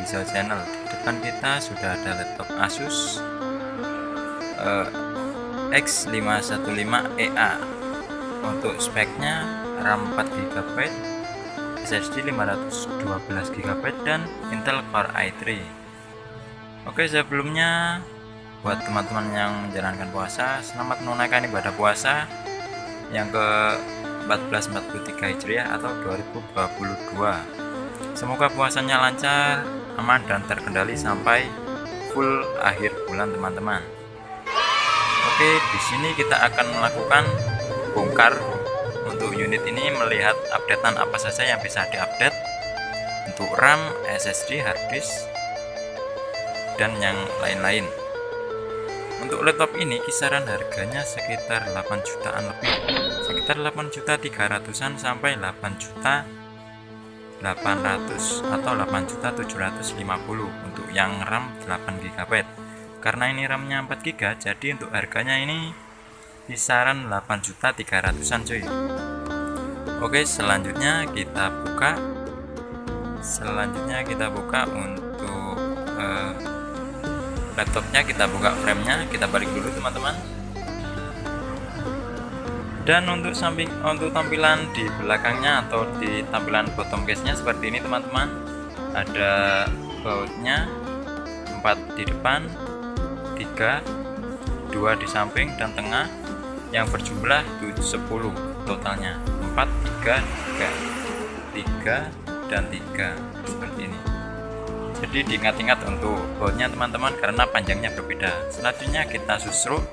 Bisa Channel. Depan kita sudah ada laptop Asus uh, X515EA. Untuk speknya RAM 4GB, SSD 512GB dan Intel Core i3. Oke, sebelumnya buat teman-teman yang menjalankan puasa, selamat menunaikan ibadah puasa yang ke 1443 Hijriah atau 2022 Semoga puasanya lancar, aman dan terkendali sampai full akhir bulan teman-teman. Oke, di sini kita akan melakukan bongkar untuk unit ini melihat updatean apa saja yang bisa diupdate untuk RAM, SSD, hard disk dan yang lain-lain. Untuk laptop ini kisaran harganya sekitar 8 jutaan lebih. Sekitar 8 juta 300-an sampai 8 juta 800 atau 8.750 untuk yang RAM 8GB karena ini RAM-nya 4GB jadi untuk harganya ini kisaran 8.300an cuy. Oke selanjutnya kita buka. Selanjutnya kita buka untuk uh, laptopnya kita buka framenya. Kita balik dulu teman-teman dan untuk samping untuk tampilan di belakangnya atau di tampilan bottom case nya seperti ini teman-teman. Ada bautnya 4 di depan 3 2 di samping dan tengah. Yang berjumlah 10 totalnya. 4 3 3 3 dan 3 seperti ini. Jadi diingat-ingat untuk bautnya teman-teman karena panjangnya berbeda. Selanjutnya kita susruk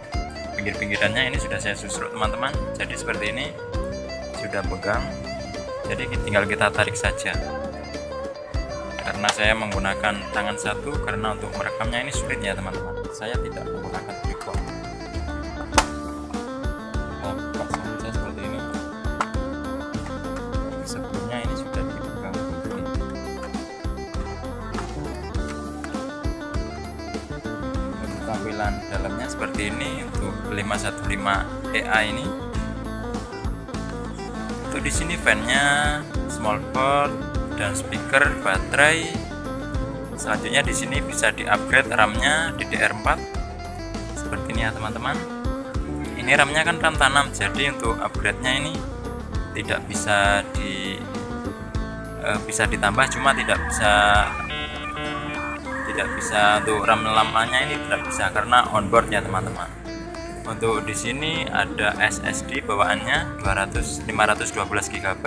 pinggir-pinggirannya ini sudah saya susruk teman-teman. Jadi seperti ini sudah pegang. Jadi tinggal kita tarik saja. Karena saya menggunakan tangan satu karena untuk merekamnya ini sulit ya teman-teman. Saya tidak menggunakan tripod tampilan dalamnya seperti ini untuk 515 EA ini. Untuk di sini fan-nya small port dan speaker baterai. Selanjutnya di sini bisa di-upgrade RAM-nya DDR4 seperti ini ya teman-teman. Ini RAM-nya kan RAM tanam jadi untuk upgrade-nya ini tidak bisa di uh, bisa ditambah cuma tidak bisa tidak bisa untuk RAM lamanya ini tidak bisa karena onboard ya teman-teman. Untuk di sini ada SSD bawaannya 200 512 GB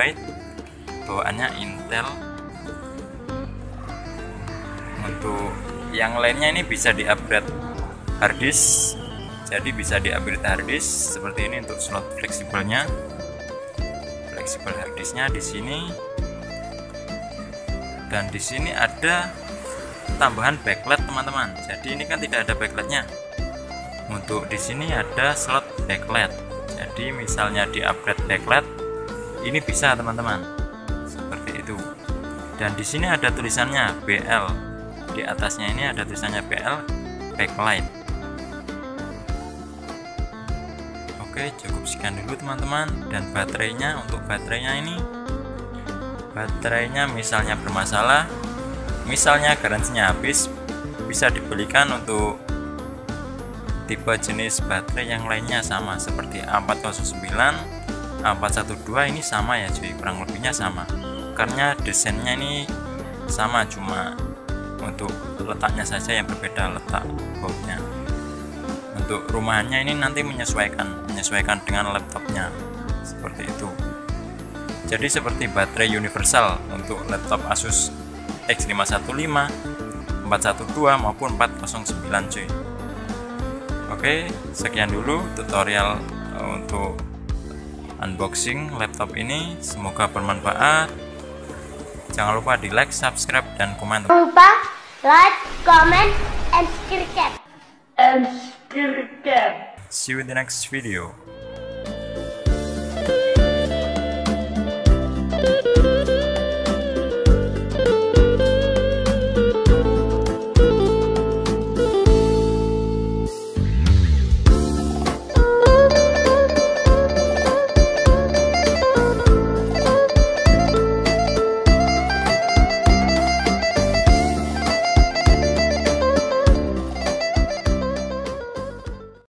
bawaannya Intel. Untuk yang lainnya ini bisa di-upgrade harddisk jadi bisa di-upgrade harddisk seperti ini untuk slot fleksibelnya. Fleksibel harddisknya di sini. Dan di sini ada tambahan backlight teman-teman. Jadi ini kan tidak ada backlightnya untuk di sini ada slot backlight jadi misalnya di upgrade backlight ini bisa teman-teman. Seperti itu. Dan di sini ada tulisannya BL di atasnya ini ada tulisannya BL backlight. Oke cukup sekian dulu teman-teman. Dan baterainya untuk baterainya ini baterainya misalnya bermasalah misalnya garansinya habis bisa dibelikan untuk tipe jenis baterai yang lainnya sama seperti A409 A412 ini sama ya cuy. Kurang lebihnya sama. Karena desainnya ini sama cuma untuk letaknya saja yang berbeda letak bautnya untuk rumahnya ini nanti menyesuaikan menyesuaikan dengan laptopnya. Seperti itu. Jadi seperti baterai universal untuk laptop Asus X515 412 maupun 409 cuy oke sekian dulu tutorial eh, untuk unboxing laptop ini. Semoga bermanfaat. Jangan lupa di like subscribe dan komen. Jangan lupa like comment and subscribe and subscribe see you in the next video